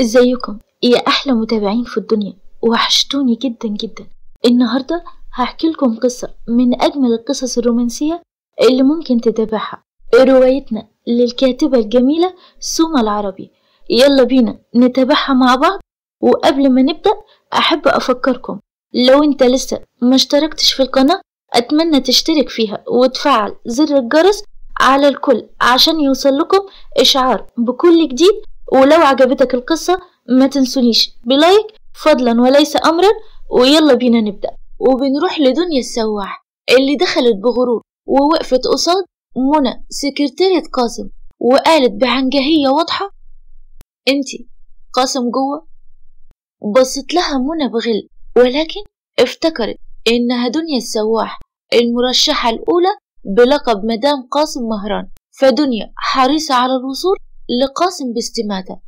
إزيكم؟ يا أحلى متابعين في الدنيا. وحشتوني جدا جدا. النهارده هحكي لكم قصة من أجمل القصص الرومانسية اللي ممكن تتابعها. روايتنا للكاتبة الجميلة سوما العربي. يلا بينا نتابعها مع بعض. وقبل ما نبدأ أحب أفكركم. لو أنت لسه ما اشتركتش في القناة أتمنى تشترك فيها وتفعل زر الجرس على الكل عشان يوصل لكم إشعار بكل جديد ولو عجبتك القصة ما تنسونيش بلايك فضلا وليس أمرا ويلا بينا نبدأ. وبنروح لدنيا السواح اللي دخلت بغرور ووقفت قصاد منى سكرتيرة قاسم وقالت بعنجهية واضحة انتي قاسم جوة؟ بصت لها منى بغل ولكن افتكرت إنها دنيا السواح المرشحة الأولى بلقب مدام قاسم مهران. فدنيا حريصة على الوصول لقاسم باستماتة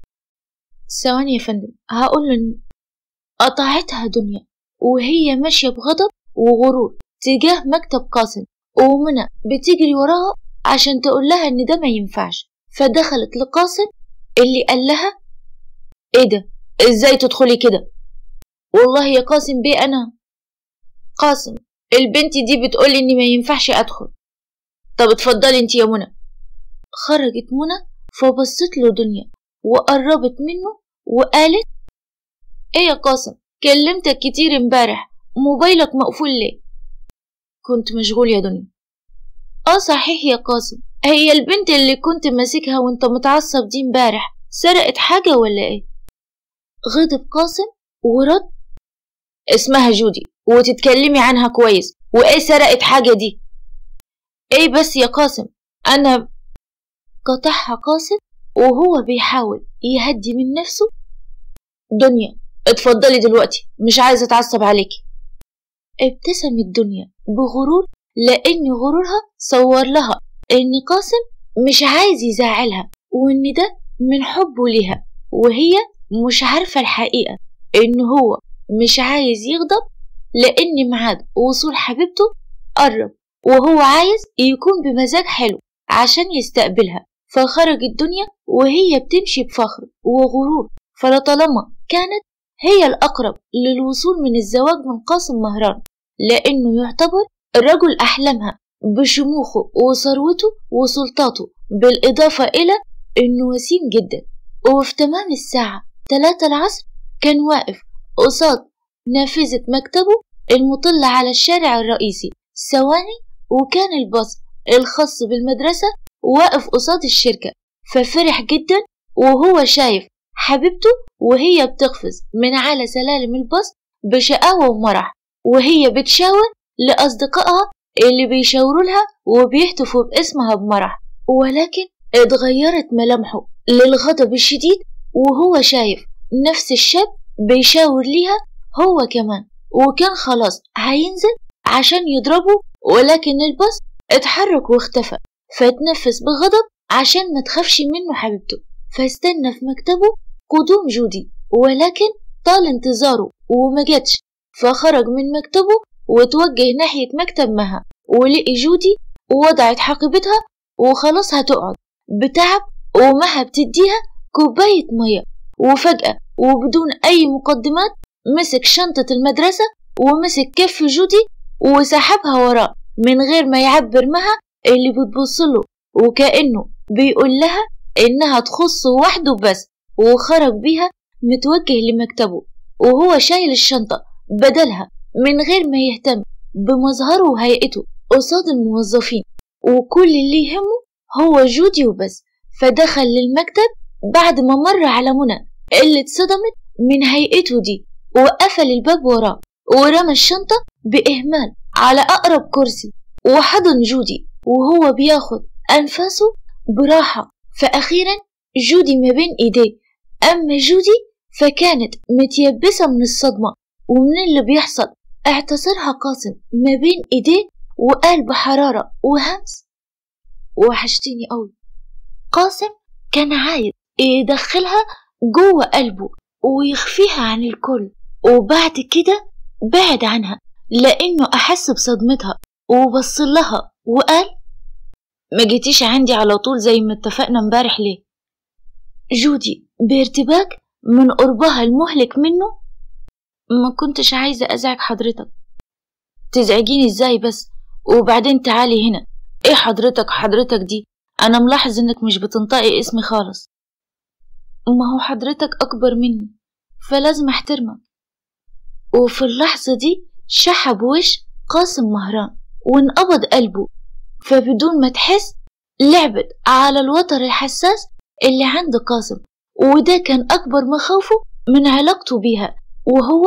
ثواني يا فندم. هقول له قطعتها دنيا وهي ماشية بغضب وغرور تجاه مكتب قاسم ومنى بتجري وراها عشان تقول لها إن ده ما ينفعش. فدخلت لقاسم اللي قال لها إيه ده؟ إزاي تدخلي كده؟ والله يا قاسم بيه أنا. قاسم البنت دي بتقولي اني ما ينفعش أدخل. طب اتفضلي أنت يا منى. خرجت منى فبصت له دنيا وقربت منه وقالت إيه يا قاسم كلمتك كتير امبارح موبايلك مقفول ليه؟ كنت مشغول يا دنيا. آه صحيح يا قاسم هي البنت اللي كنت ماسكها وأنت متعصب دي امبارح سرقت حاجة ولا إيه؟ غضب قاسم ورد اسمها جودي وتتكلمي عنها كويس وإيه سرقت حاجة دي؟ إيه بس يا قاسم أنا قطعها قاسم وهو بيحاول يهدي من نفسه. دنيا اتفضلي دلوقتي مش عايزة اتعصب عليكي. ابتسمت دنيا بغرور لأن غرورها صور لها إن قاسم مش عايز يزعلها وإن ده من حبه ليها وهي مش عارفة الحقيقة إن هو مش عايز يغضب لأن ميعاد وصول حبيبته قرب وهو عايز يكون بمزاج حلو عشان يستقبلها. فخرجت الدنيا وهي بتمشي بفخر وغرور. فلطالما كانت هي الأقرب للوصول من الزواج من قاسم مهران لأنه يعتبر رجل أحلامها بشموخه وثروته وسلطاته بالإضافة إلى إنه وسيم جدا. وفي تمام الساعة تلاتة العصر كان واقف قصاد نافذة مكتبه المطلة على الشارع الرئيسي ثواني وكان الباص الخاص بالمدرسة واقف قصاد الشركة ففرح جدا وهو شايف حبيبته وهي بتقفز من على سلالم الباص بشقاوة ومرح وهي بتشاور لأصدقائها اللي بيشاوروا لها وبيهتفوا باسمها بمرح. ولكن اتغيرت ملامحه للغضب الشديد وهو شايف نفس الشاب بيشاور ليها هو كمان وكان خلاص هينزل عشان يضربه ولكن الباص اتحرك واختفى. فتنفس بغضب عشان ما تخافش منه حبيبته. فاستنى في مكتبه قدوم جودي ولكن طال انتظاره وما جاتش. فخرج من مكتبه وتوجه ناحية مكتب مها ولقي جودي ووضعت حقيبتها وخلاص هتقعد. بتعب ومها بتديها كوباية مية. وفجأة وبدون أي مقدمات مسك شنطة المدرسة ومسك كف جودي وسحبها وراه. من غير ما يعبر مها اللي بتبصله وكأنه بيقول لها إنها تخصه وحده بس وخرج بيها متوجه لمكتبه وهو شايل الشنطة بدلها من غير ما يهتم بمظهره وهيئته قصاد الموظفين وكل اللي يهمه هو جودي وبس فدخل للمكتب بعد ما مر على منى اللي اتصدمت من هيئته دي وقفل الباب وراه ورمى الشنطة بإهمال على أقرب كرسي وحضن جودي وهو بياخد أنفاسه براحة. فأخيرا جودي ما بين إيديه. أما جودي فكانت متيبسة من الصدمة ومن اللي بيحصل. اعتصرها قاسم ما بين إيديه وقال بحرارة وهمس. وحشتيني أوي. قاسم كان عايز يدخلها جوه قلبه ويخفيها عن الكل. وبعد كده بعد عنها لأنه أحس بصدمتها وبص لها وقال ما جيتيش عندي على طول زي ما اتفقنا امبارح ليه؟ جودي بارتباك من قربها المهلك منه؟ ما كنتش عايزة أزعج حضرتك. تزعجيني إزاي بس؟ وبعدين تعالي هنا. إيه حضرتك؟ حضرتك دي؟ أنا ملاحظ إنك مش بتنطقي اسمي خالص. ما هو حضرتك أكبر مني فلازم أحترمك. وفي اللحظة دي شحب وش قاسم مهران. وانقبض قلبه. فبدون ما تحس لعبت على الوتر الحساس اللي عند قاسم وده كان أكبر مخاوفه من علاقته بيها وهو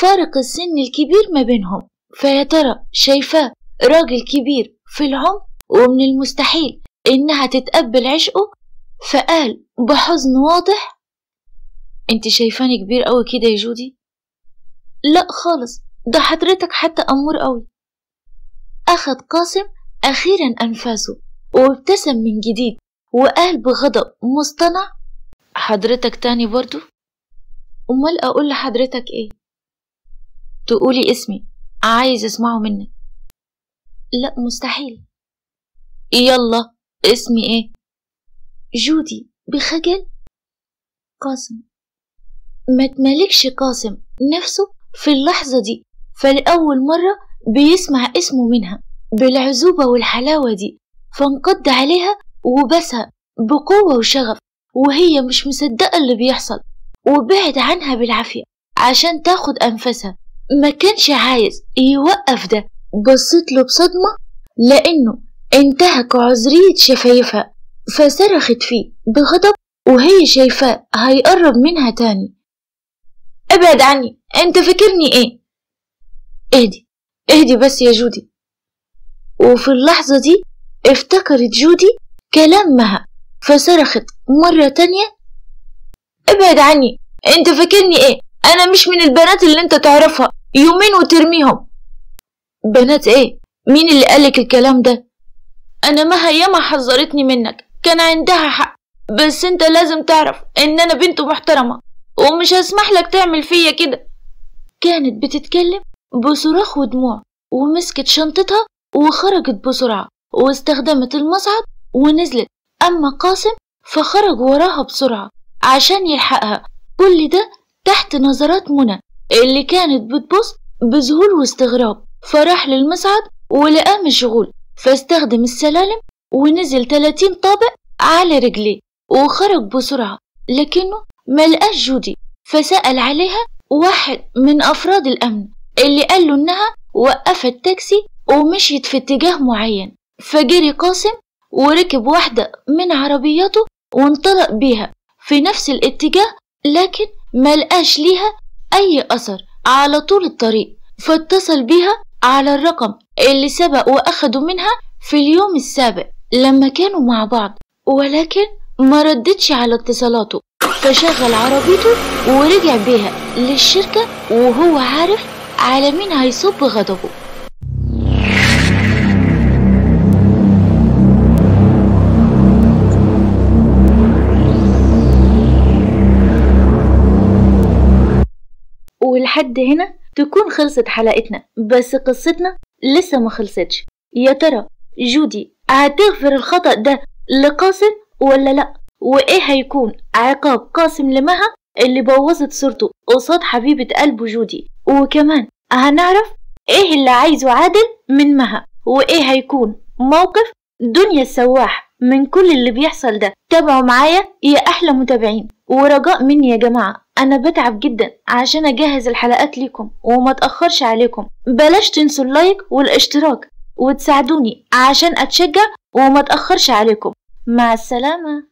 فارق السن الكبير ما بينهم. فيا ترى شايفاه راجل كبير في العمر ومن المستحيل إنها تتقبل عشقه؟ فقال بحزن واضح أنت شايفاني كبير قوي كده يا جودي؟ لا خالص ده حضرتك حتى أمور قوي أخد قاسم أخيرا أنفاسه وابتسم من جديد وقال بغضب مصطنع حضرتك تاني برضو؟ أمال أقول لحضرتك إيه؟ تقولي اسمي عايز أسمعه منك. لا مستحيل. يلا اسمي إيه؟ جودي بخجل؟ قاسم. ما تملكش قاسم نفسه في اللحظة دي فلأول مرة بيسمع اسمه منها بالعزوبة والحلاوة دي فانقض عليها وبسها بقوة وشغف وهي مش مصدقة اللي بيحصل وبعد عنها بالعافية عشان تاخد أنفاسها. ما كانش عايز يوقف ده بصيت له بصدمة لأنه انتهك عذرية شفايفها فصرخت فيه بغضب وهي شايفاه هيقرب منها تاني. ابعد عني انت فاكرني إيه؟ اهدي اهدي بس يا جودي. وفي اللحظة دي افتكرت جودي كلام مها فصرخت مرة تانية ابعد عني انت فاكرني إيه؟ أنا مش من البنات اللي انت تعرفها يومين وترميهم. بنات إيه؟ مين اللي قالك الكلام ده؟ أنا مها ياما حذرتني منك كان عندها حق بس انت لازم تعرف ان أنا بنت محترمة ومش هسمح لك تعمل فيا كده. كانت بتتكلم بصراخ ودموع ومسكت شنطتها وخرجت بسرعة واستخدمت المصعد ونزلت. أما قاسم فخرج وراها بسرعة عشان يلحقها. كل ده تحت نظرات منى اللي كانت بتبص بذهول واستغراب. فراح للمصعد ولقاه مشغول فاستخدم السلالم ونزل 30 طابق على رجليه وخرج بسرعة لكنه ملقاش جودي. فسأل عليها واحد من أفراد الأمن. اللي قال له إنها وقفت تاكسي ومشيت في اتجاه معين. فجري قاسم وركب واحدة من عربياته وانطلق بيها في نفس الاتجاه لكن ملقاش ليها أي أثر على طول الطريق. فاتصل بيها على الرقم اللي سبق وأخده منها في اليوم السابق لما كانوا مع بعض ولكن ما ردتش على اتصالاته. فشغل عربيته ورجع بيها للشركة وهو عارف على مين هيصب غضبه ولحد هنا تكون خلصت حلقتنا بس قصتنا لسه ما خلصتش. يا ترى جودي هتغفر الخطأ ده لقاسم ولا لأ؟ وإيه هيكون عقاب قاسم لمها اللي بوظت صورته قصاد حبيبة قلبه جودي؟ وكمان هنعرف إيه اللي عايزه عادل من مها وإيه هيكون موقف دنيا السواح من كل اللي بيحصل ده. تابعوا معايا يا أحلى متابعين. ورجاء مني يا جماعة أنا بتعب جدا عشان أجهز الحلقات ليكم وما تأخرش عليكم. بلاش تنسوا اللايك والاشتراك وتساعدوني عشان أتشجع وما تأخرش عليكم. مع السلامة.